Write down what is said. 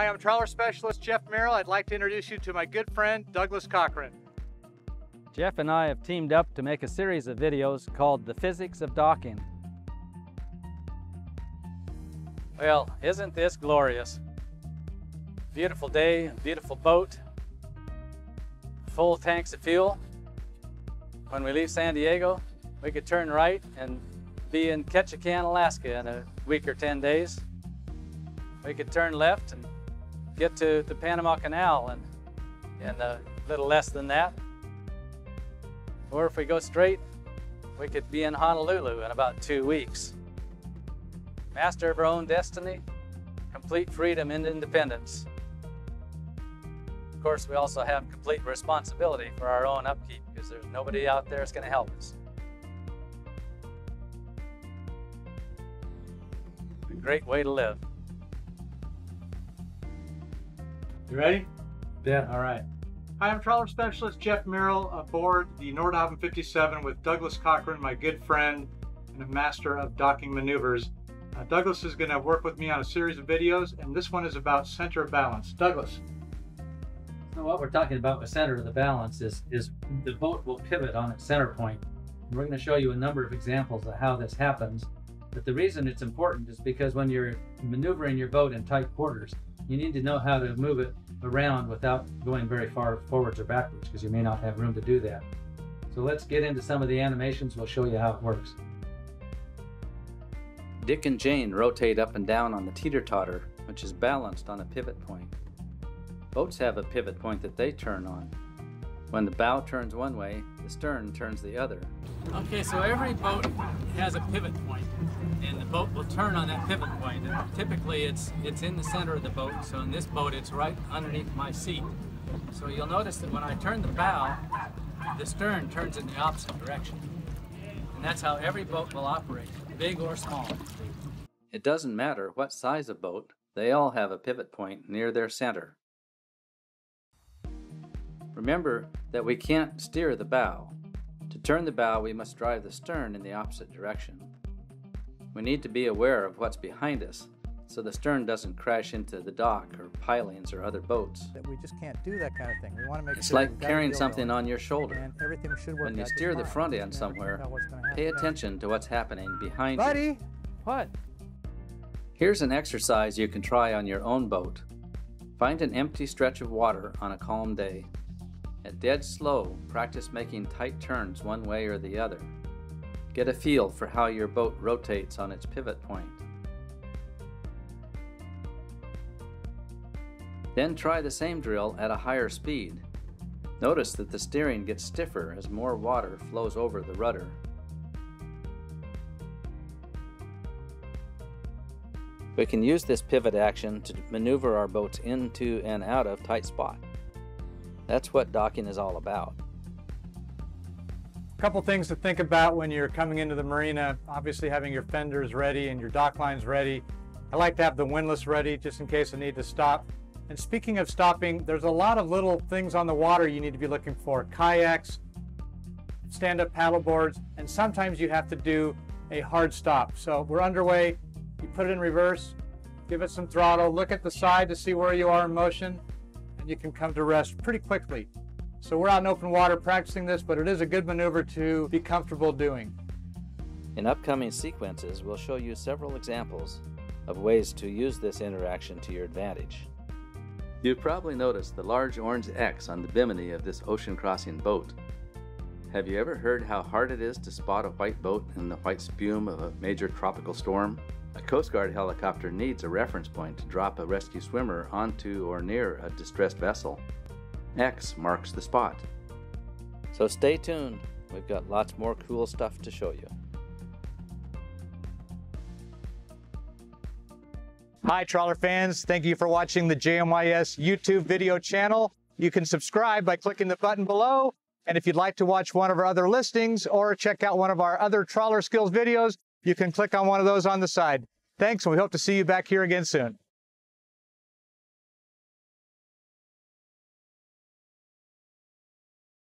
Hi, I'm trawler specialist Jeff Merrill. I'd like to introduce you to my good friend Douglas Cochrane. Jeff and I have teamed up to make a series of videos called The Physics of Docking. Well, isn't this glorious? Beautiful day, beautiful boat, full tanks of fuel. When we leave San Diego, we could turn right and be in Ketchikan, Alaska in a week or 10 days. We could turn left and get to the Panama Canal in, in a little less than that. Or if we go straight, we could be in Honolulu in about two weeks. Master of our own destiny, complete freedom and independence. Of course, we also have complete responsibility for our own upkeep because there's nobody out there that's going to help us. A great way to live. You ready? Yeah, all right. Hi, I'm trawler specialist Jeff Merrill aboard the Nordhavn 57 with Douglas Cochrane, my good friend and a master of docking maneuvers. Uh, Douglas is going to work with me on a series of videos, and this one is about center of balance. Douglas. So what we're talking about with center of the balance is, is the boat will pivot on its center point. We're going to show you a number of examples of how this happens. But the reason it's important is because when you're maneuvering your boat in tight quarters, you need to know how to move it around without going very far forwards or backwards because you may not have room to do that. So let's get into some of the animations. We'll show you how it works. Dick and Jane rotate up and down on the teeter-totter, which is balanced on a pivot point. Boats have a pivot point that they turn on. When the bow turns one way, the stern turns the other. Okay, so every boat has a pivot point, and the boat will turn on that pivot point. And typically, it's it's in the center of the boat. So in this boat, it's right underneath my seat. So you'll notice that when I turn the bow, the stern turns in the opposite direction, and that's how every boat will operate, big or small. It doesn't matter what size of boat; they all have a pivot point near their center. Remember that we can't steer the bow. To turn the bow, we must drive the stern in the opposite direction. We need to be aware of what's behind us so the stern doesn't crash into the dock or pilings or other boats. That we just can't do that kind of thing. We want to make It's sure like we've got a carrying something on your shoulder. and everything should work When you steer the front end somewhere, tell what's gonna pay attention to what's happening behind you. Buddy, What? Here's an exercise you can try on your own boat. Find an empty stretch of water on a calm day. At dead slow, practice making tight turns one way or the other. Get a feel for how your boat rotates on its pivot point. Then try the same drill at a higher speed. Notice that the steering gets stiffer as more water flows over the rudder. We can use this pivot action to maneuver our boats into and out of tight spot. That's what docking is all about. Couple things to think about when you're coming into the marina. Obviously, having your fenders ready and your dock lines ready. I like to have the windlass ready just in case I need to stop. And speaking of stopping, there's a lot of little things on the water you need to be looking for kayaks, stand up paddle boards, and sometimes you have to do a hard stop. So we're underway. You put it in reverse, give it some throttle, look at the side to see where you are in motion, and you can come to rest pretty quickly. So we're out in open water practicing this, but it is a good maneuver to be comfortable doing. In upcoming sequences, we'll show you several examples of ways to use this interaction to your advantage. You've probably noticed the large orange X on the bimini of this ocean crossing boat. Have you ever heard how hard it is to spot a white boat in the white spume of a major tropical storm? A Coast Guard helicopter needs a reference point to drop a rescue swimmer onto or near a distressed vessel. X marks the spot. So stay tuned, we've got lots more cool stuff to show you. Hi, trawler fans. Thank you for watching the JMYS YouTube video channel. You can subscribe by clicking the button below. And if you'd like to watch one of our other listings or check out one of our other trawler skills videos, you can click on one of those on the side. Thanks, and we hope to see you back here again soon.